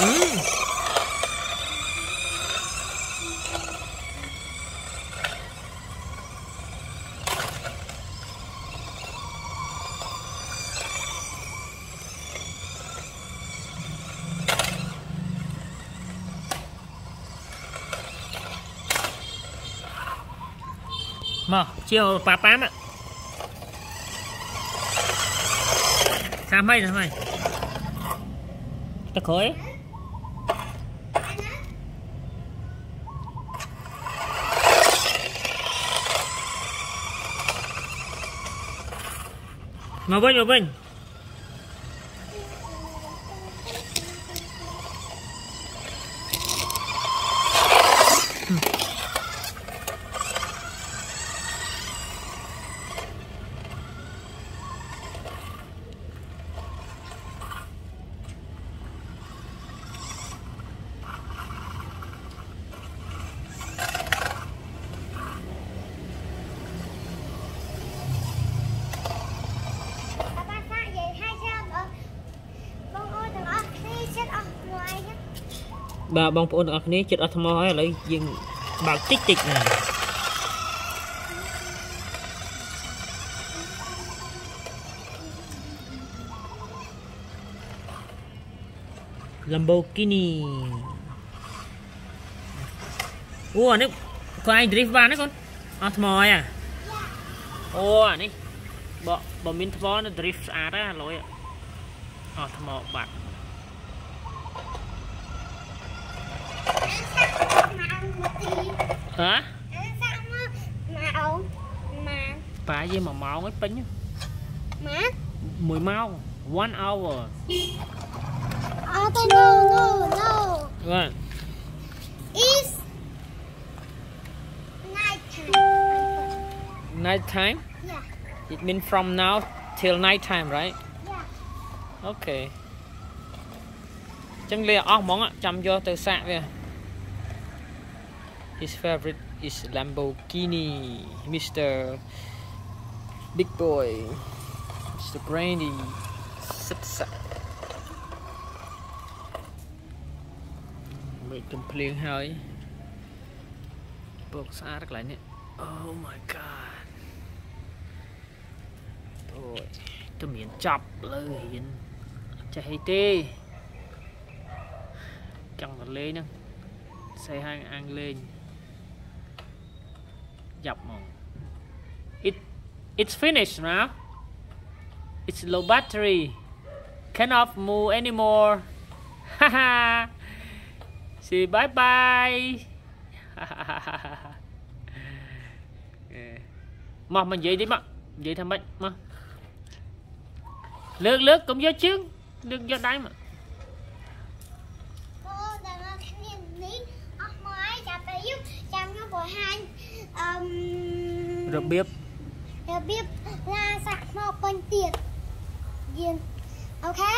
ừ. mà chiều bà bán ạ. Sao mày sao mày ta khối. 没问题，没问题。 បាទបងប្អូនទាំងអស់គ្នាចិត្តអត់ថ្មហើយឥឡូវយើងបើកតិចតិចណា Lamborghini អូអានេះគាត់ឯង drift បានណាកូនអត់ថ្មហើយអាអូអានេះបើបើមានថ្មនៅ drift ស្អាតណាលុយអត់ថ្មបាត់ hả? Tại mà mà màu mấy tính mà. Mười máu one hour. Oh no no no right. is night time. Night time? Yeah. It means from now till night time right? Yeah. Okay chẳng lẽ ốc món á chăm vô từ sạc vậy His favorite is Lamborghini Mr Big Boy Mr Brandy សិតសាក់មើលទំភ្លៀងហើយពកស្អាតកន្លែងនេះ Oh my god អូយទៅមានចាប់លើរៀនអត់ចេះអីទេចង់ទៅលេងហ្នឹងសេហាងអាំងលេង យ៉ាប់ហ្មង it it's finished now it's low battery cannot move anymore haha say bye bye មកមកនិយាយតិចមកនិយាយថាម៉េចមកលើកលើកកុំយកជើងលើកយកដៃមក របៀបរបៀបឡាសាក់មកពេញទៀតយើងអូខេ